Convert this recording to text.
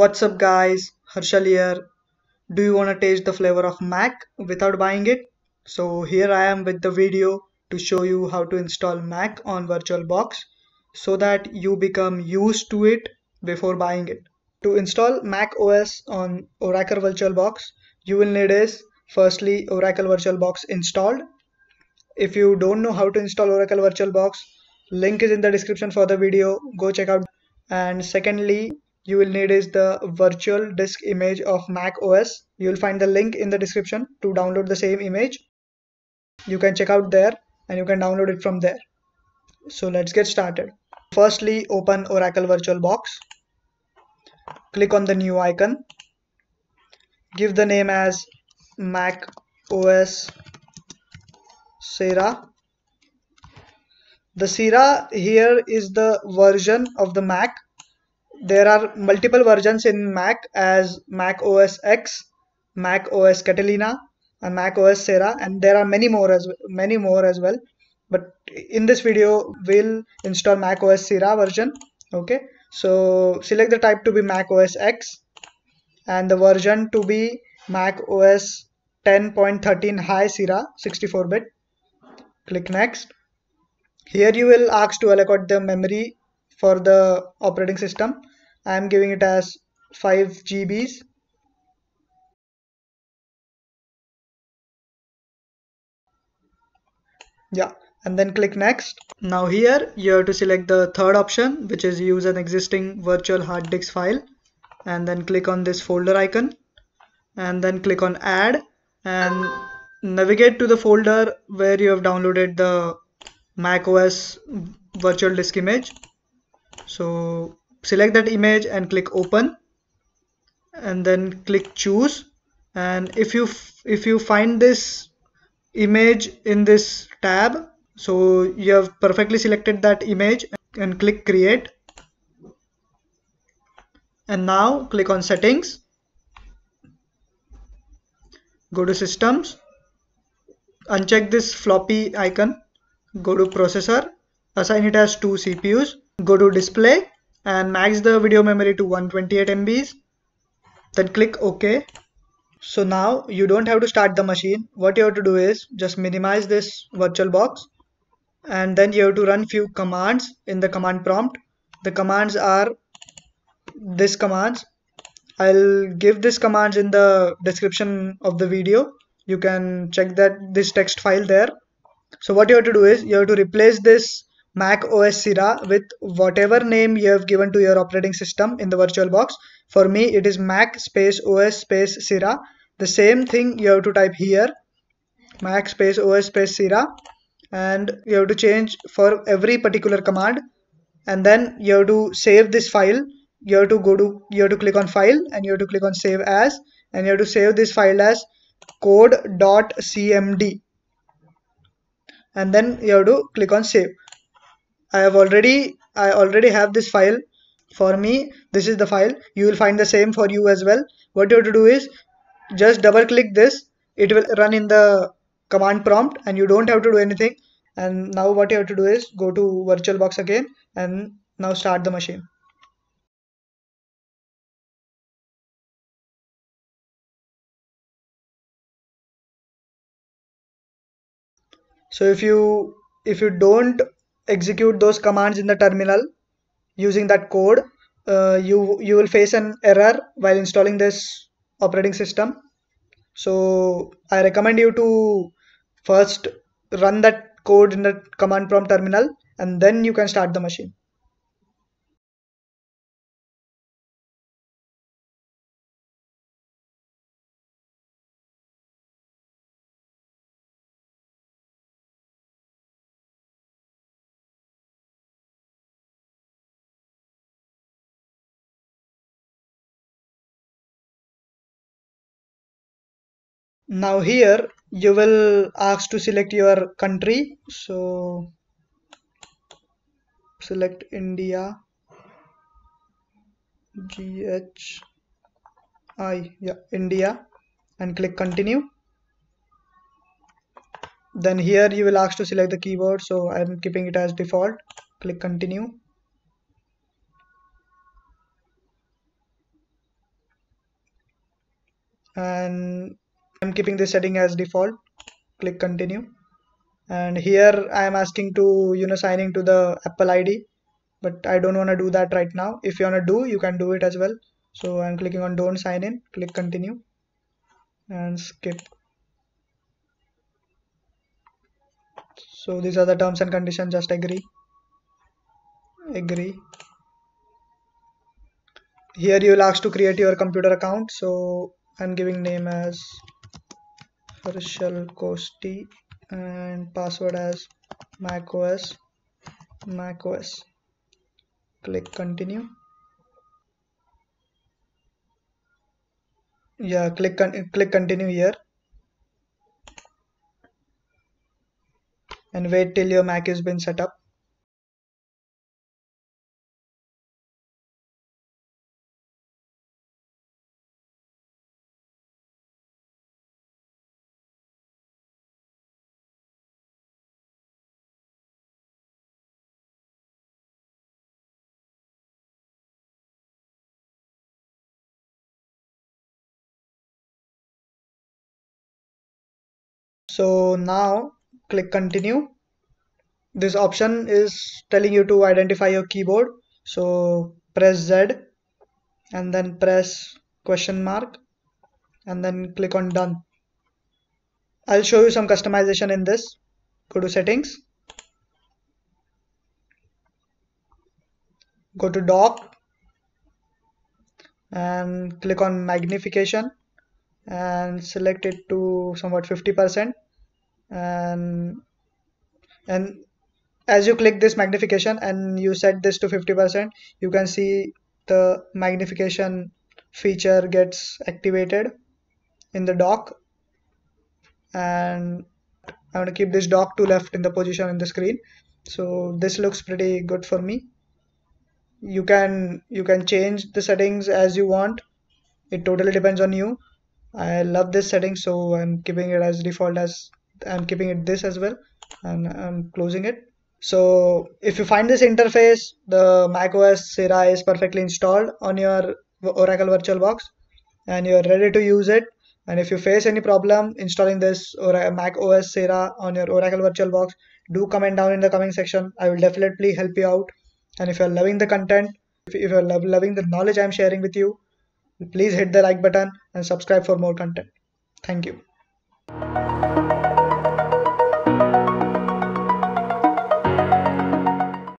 What's up guys, Harshal here. Do you want to taste the flavor of Mac without buying it? So here I am with the video to show you how to install Mac on VirtualBox so that you become used to it before buying it. To install Mac OS on Oracle VirtualBox, you will need is firstly Oracle VirtualBox installed. If you don't know how to install Oracle VirtualBox, link is in the description for the video. Go check out. And secondly, you will need is the virtual disk image of Mac OS. You will find the link in the description to download the same image. You can check out there and you can download it from there. So let's get started. Firstly, open Oracle VirtualBox. Click on the new icon. Give the name as Mac OS Sierra. The Sierra here is the version of the Mac there are multiple versions in Mac as Mac OS X, Mac OS Catalina, and Mac OS Sierra, and there are many more as many more as well. But in this video, we'll install Mac OS Sierra version. Okay, so select the type to be Mac OS X, and the version to be Mac OS 10.13 High Sierra 64-bit. Click next. Here you will ask to allocate the memory for the operating system I am giving it as 5 GBs yeah and then click next. Now here you have to select the third option which is use an existing virtual hard disk file and then click on this folder icon and then click on add and navigate to the folder where you have downloaded the Mac OS virtual disk image. So select that image and click open and then click choose. And if you if you find this image in this tab so you have perfectly selected that image and click create. And now click on settings. Go to systems. Uncheck this floppy icon. Go to processor. Assign it as two CPUs go to display and max the video memory to 128 MBs then click OK. So now you don't have to start the machine. What you have to do is just minimize this virtual box. And then you have to run few commands in the command prompt. The commands are this commands. I'll give this commands in the description of the video. You can check that this text file there. So what you have to do is you have to replace this Mac OS Sierra with whatever name you have given to your operating system in the virtual box. For me, it is Mac space OS space Sierra. The same thing you have to type here, Mac space OS space Sierra, and you have to change for every particular command. And then you have to save this file. You have to go to you have to click on file and you have to click on save as, and you have to save this file as code.cmd and then you have to click on save I have already I already have this file for me. This is the file. You will find the same for you as well. What you have to do is just double click this. It will run in the command prompt and you don't have to do anything. And now what you have to do is go to virtualbox again and now start the machine. So if you if you don't execute those commands in the terminal using that code. Uh, you you will face an error while installing this operating system. So i recommend you to first run that code in the command prompt terminal and then you can start the machine now here you will ask to select your country. So select India. GH I yeah India. And click continue. Then here you will ask to select the keyboard so I'm keeping it as default. Click continue. And I'm keeping this setting as default. Click continue. And here I am asking to you know signing to the Apple ID but I don't want to do that right now. If you want to do you can do it as well. So I'm clicking on don't sign in. Click continue. And skip. So these are the terms and conditions. Just agree. Agree. Here you will ask to create your computer account. So I'm giving name as Harshal Koshti and password as macOS macOS. Click continue. Yeah click click continue here. And wait till your Mac has been set up so now click continue. This option is telling you to identify your keyboard. So press Z and then press question mark and then click on done. I'll show you some customization in this. Go to settings. Go to dock and click on magnification and select it to somewhat 50% and and as you click this magnification and you set this to 50% you can see the magnification feature gets activated in the dock. And I'm going to keep this dock to left in the position in the screen. So this looks pretty good for me. You can you can change the settings as you want. It totally depends on you I love this setting so I'm keeping it as default as I'm keeping it this as well and I'm closing it. So if you find this interface the macOS Sierra is perfectly installed on your Oracle VirtualBox and you're ready to use it. And if you face any problem installing this or Mac OS Sierra on your Oracle VirtualBox do comment down in the comment section. I will definitely help you out. And if you're loving the content if you're loving the knowledge I'm sharing with you please hit the like button and subscribe for more content. Thank you